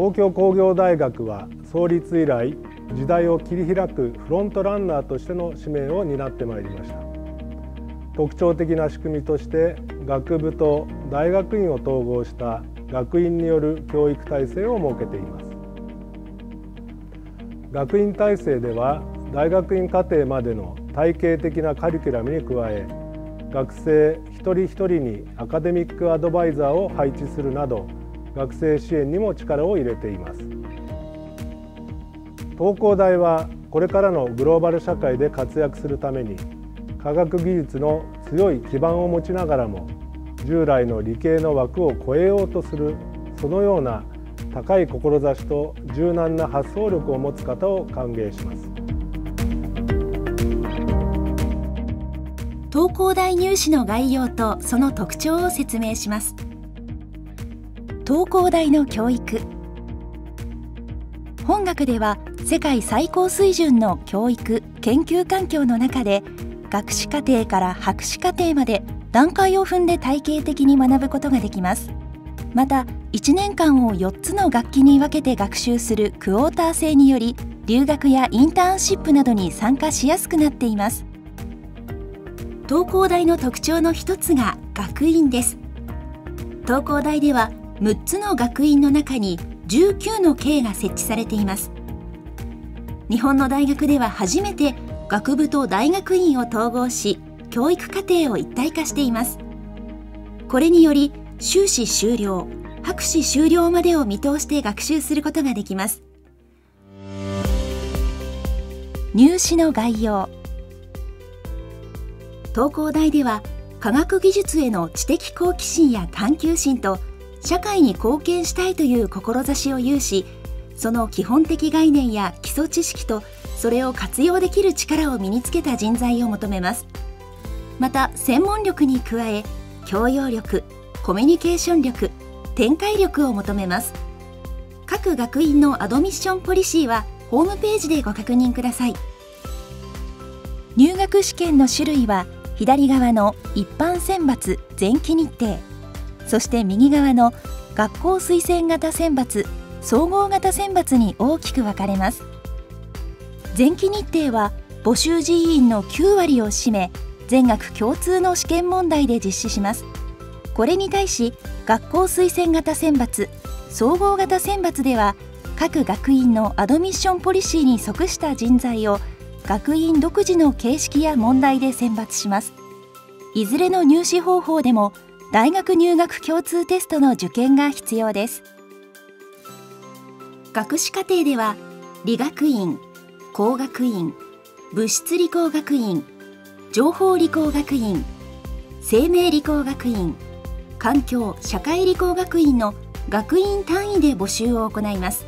東京工業大学は創立以来時代を切り開くフロントランナーとしての使命を担ってまいりました。特徴的な仕組みとして学部と大学院を統合した学院による教育体制を設けています。学院体制では大学院課程までの体系的なカリキュラムに加え学生一人一人にアカデミックアドバイザーを配置するなど学生支援にも力を入れています。東工大はこれからのグローバル社会で活躍するために科学技術の強い基盤を持ちながらも従来の理系の枠を超えようとするそのような高い志と柔軟な発想力を持つ方を歓迎します。東工大入試の概要とその特徴を説明します。東工大の教育。本学では世界最高水準の教育研究環境の中で学士課程から博士課程まで段階を踏んで体系的に学ぶことができます。また1年間を4つの学期に分けて学習するクォーター制により留学やインターンシップなどに参加しやすくなっています。東工大の特徴の一つが学院です。東工大では6つの学院の中に19の系が設置されています。日本の大学では初めて学部と大学院を統合し教育課程を一体化しています。これにより修士修了博士修了までを見通して学習することができます。入試の概要。東工大では科学技術への知的好奇心や探求心と社会に貢献したいという志を有しその基本的概念や基礎知識とそれを活用できる力を身につけた人材を求めます。また専門力に加え教養力コミュニケーション力展開力を求めます。各学院のアドミッションポリシーはホームページでご確認ください。入学試験の種類は左側の一般選抜前期日程。そして右側の学校推薦型選抜総合型選抜に大きく分かれます。前期日程は募集人員の9割を占め全学共通の試験問題で実施します。これに対し学校推薦型選抜総合型選抜では各学院のアドミッションポリシーに即した人材を学院独自の形式や問題で選抜します。いずれの入試方法でも大学入学共通テストの受験が必要です。学士課程では理学院工学院物質理工学院情報理工学院生命理工学院環境社会理工学院の学院単位で募集を行います。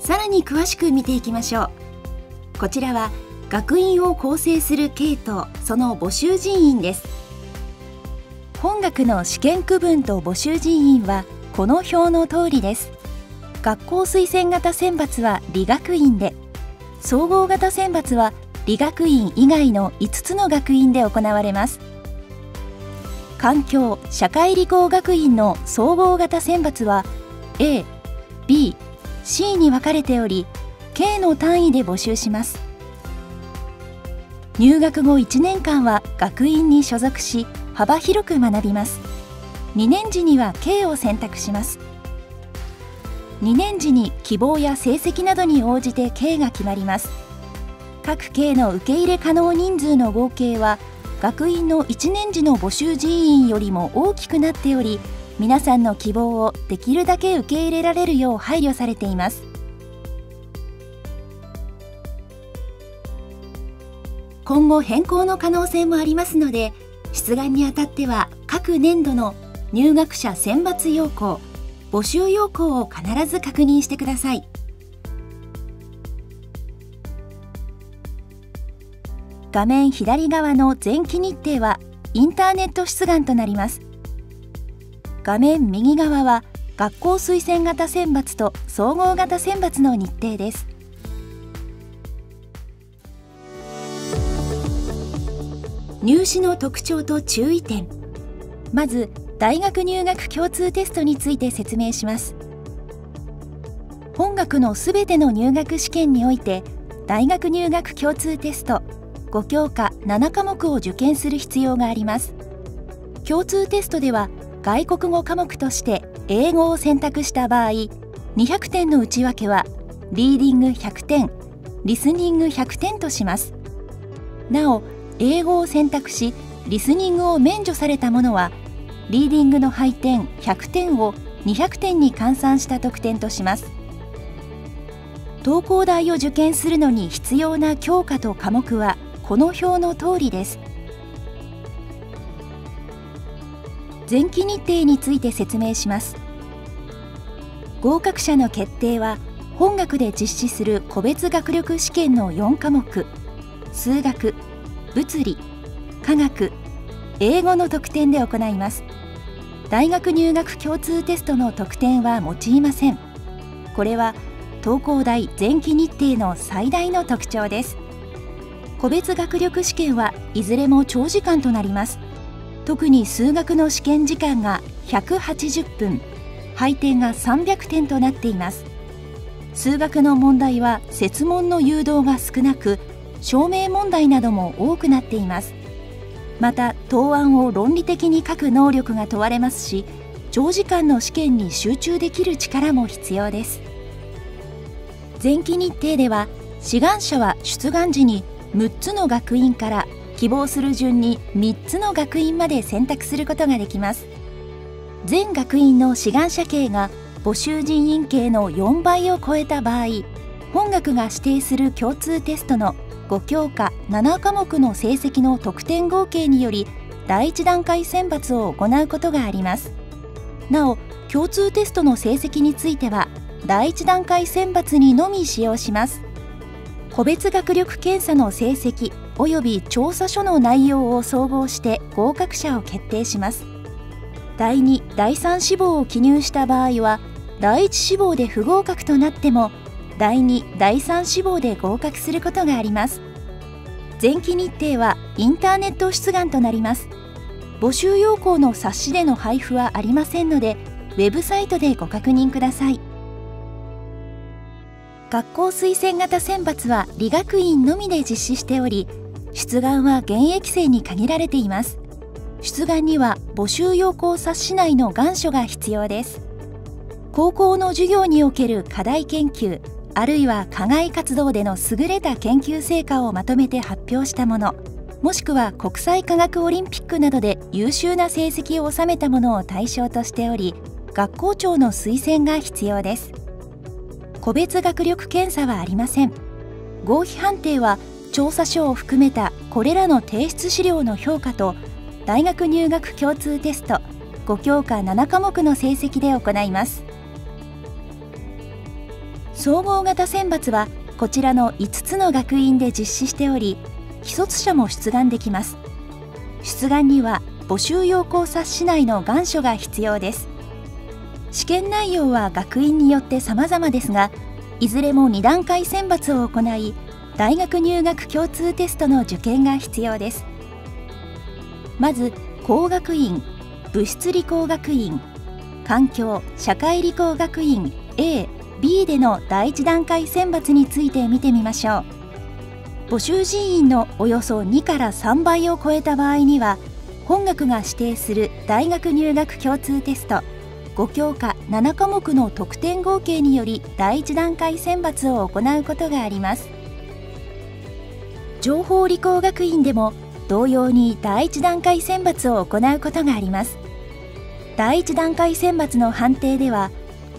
さらに詳しく見ていきましょう。こちらは学院を構成する系統その募集人員です。本学の試験区分と募集人員はこの表の通りです。学校推薦型選抜は理学院で。総合型選抜は理学院以外の5つの学院で行われます。環境社会理工学院の総合型選抜は A、B、C に分かれており K の単位で募集します。入学後1年間は学院に所属し幅広く学びます。2年時には K を選択します。2年時に希望や成績などに応じて K が決まります。各 K の受け入れ可能人数の合計は学院の1年時の募集人員よりも大きくなっており皆さんの希望をできるだけ受け入れられるよう配慮されています。今後変更の可能性もありますので出願にあたっては各年度の入学者選抜要項募集要項を必ず確認してください。画面左側の前期日程はインターネット出願となります。画面右側は学校推薦型選抜と総合型選抜の日程です。入試の特徴と注意点。まず大学入学共通テストについて説明します。本学のすべての入学試験において大学入学共通テスト5教科7科目を受験する必要があります。共通テストでは外国語科目として英語を選択した場合200点の内訳はリーディング100点リスニング100点とします。なお英語を選択しリスニングを免除されたものはリーディングの配点100点を200点に換算した得点とします。東工大を受験するのに必要な教科と科目はこの表の通りです。前期日程について説明します。合格者の決定は本学で実施する個別学力試験の4科目数学物理科学英語の得点で行います。大学入学共通テストの得点は用いません。これは東工大前期日程の最大の特徴です。個別学力試験はいずれも長時間となります。特に数学の試験時間が180分配点が300点となっています。数学の問題は設問の誘導が少なく証明問題なども多くなっています。また答案を論理的に書く能力が問われますし長時間の試験に集中できる力も必要です。前期日程では志願者は出願時に6つの学院から希望する順に3つの学院まで選択することができます。全学院の志願者系が募集人員系の4倍を超えた場合本学が指定する共通テストの5教科7科目の成績の得点合計により第1段階選抜を行うことがあります。なお共通テストの成績については第1段階選抜にのみ使用します。個別学力検査の成績及び調査書の内容を総合して合格者を決定します。第2第3志望を記入した場合は第1志望で不合格となっても第2第3志望で合格することがあります。前期日程はインターネット出願となります。募集要項の冊子での配布はありませんのでウェブサイトでご確認ください。学校推薦型選抜は理学院のみで実施しており出願は現役生に限られています。出願には募集要項冊子内の願書が必要です。高校の授業における課題研究あるいは課外活動での優れた研究成果をまとめて発表したものもしくは国際科学オリンピックなどで優秀な成績を収めたものを対象としており学校長の推薦が必要です。個別学力検査はありません。合否判定は調査書を含めたこれらの提出資料の評価と大学入学共通テスト5教科7科目の成績で行います。総合型選抜はこちらの5つの学院で実施しており既卒者も出願できます。出願には募集要項冊子内の願書が必要です。試験内容は学院によって様々ですがいずれも2段階選抜を行い大学入学共通テストの受験が必要です。まず工学院物質理工学院環境社会理工学院 A B での第1段階選抜について見てみましょう。募集人員のおよそ2から3倍を超えた場合には本学が指定する大学入学共通テスト。5教科7科目の得点合計により第1段階選抜を行うことがあります。情報理工学院でも同様に第1段階選抜を行うことがあります。第1段階選抜の判定では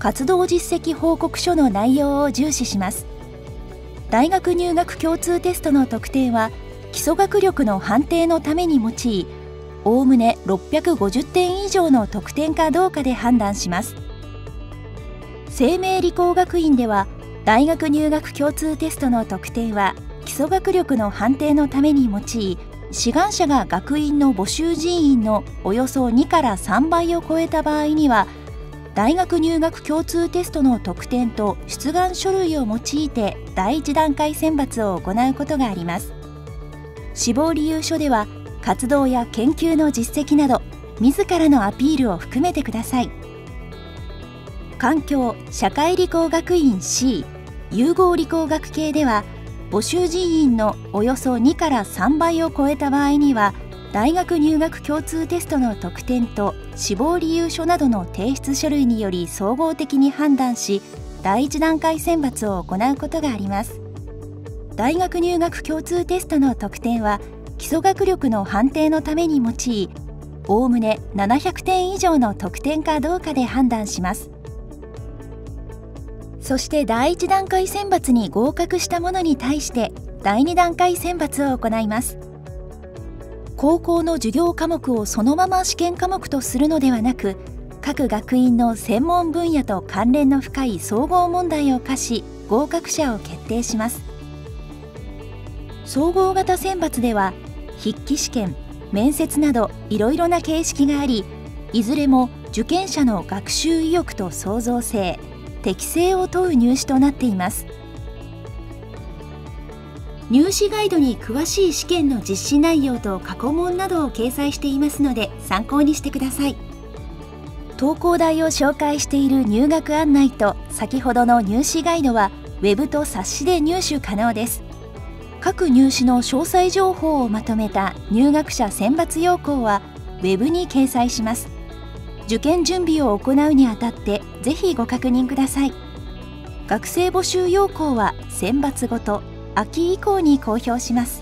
活動実績報告書の内容を重視します。大学入学共通テストの得点は基礎学力の判定のために用いおおむね650点以上の得点かどうかで判断します。生命理工学院では大学入学共通テストの得点は基礎学力の判定のために用い志願者が学院の募集人員のおよそ2から3倍を超えた場合には大学入学共通テストの得点と出願書類を用いて第1段階選抜を行うことがあります。志望理由書では活動や研究の実績など自らのアピールを含めてください。環境社会理工学院 C 融合理工学系では募集人員のおよそ2から3倍を超えた場合には大学入学共通テストの得点と志望理由書などの提出書類により総合的に判断し第1段階選抜を行うことがあります。大学入学共通テストの得点は基礎学力の判定のために用いおおむね700点以上の得点かどうかで判断します。そして第1段階選抜に合格した者に対して第2段階選抜を行います。高校の授業科目をそのまま試験科目とするのではなく各学院の専門分野と関連の深い総合問題を課し合格者を決定します。総合型選抜では筆記試験面接などいろいろな形式がありいずれも受験者の学習意欲と創造性適性を問う入試となっています。入試ガイドに詳しい試験の実施内容と過去問などを掲載していますので参考にしてください。東工大を紹介している入学案内と先ほどの入試ガイドは Web と冊子で入手可能です。各入試の詳細情報をまとめた入学者選抜要項は Web に掲載します。受験準備を行うにあたってぜひご確認ください。学生募集要項は選抜ごと。秋以降に公表します。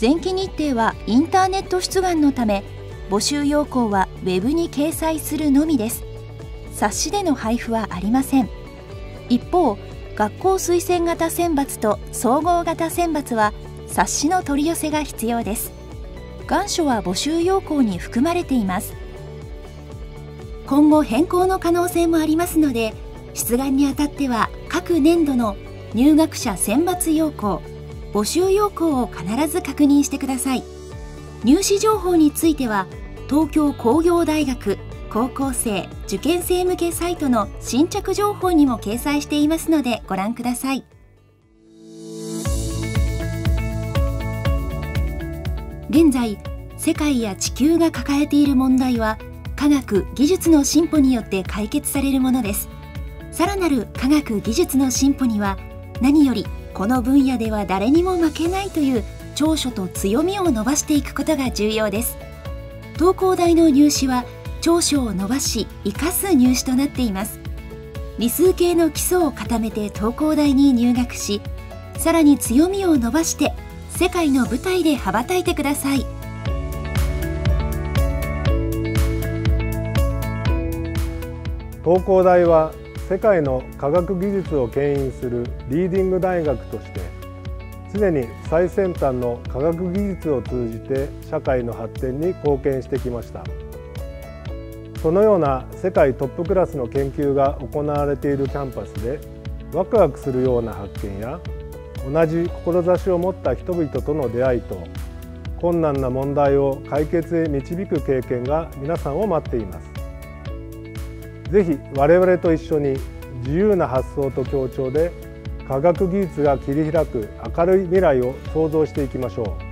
前期日程はインターネット出願のため募集要項は Web に掲載するのみです。冊子での配布はありません。一方学校推薦型選抜と総合型選抜は冊子の取り寄せが必要です。願書は募集要項に含まれています。今後変更の可能性もありますので出願にあたっては各年度の入学者選抜要項募集要項を必ず確認してください。入試情報については東京工業大学高校生受験生向けサイトの新着情報にも掲載していますのでご覧ください。現在世界や地球が抱えている問題は科学技術の進歩によって解決されるものです。さらなる科学技術の進歩には何よりこの分野では誰にも負けないという長所と強みを伸ばしていくことが重要です。東工大の入試は長所を伸ばし生かす入試となっています。理数系の基礎を固めて東工大に入学しさらに強みを伸ばして世界の舞台で羽ばたいてください。東工大は世界の科学技術を牽引するリーディング大学として常に最先端の科学技術を通じて社会の発展に貢献してきました。そのような世界トップクラスの研究が行われているキャンパスでワクワクするような発見や同じ志を持った人々との出会いと困難な問題を解決へ導く経験が皆さんを待っていますぜひ我々と一緒に自由な発想と協調で科学技術が切り開く明るい未来を創造していきましょう。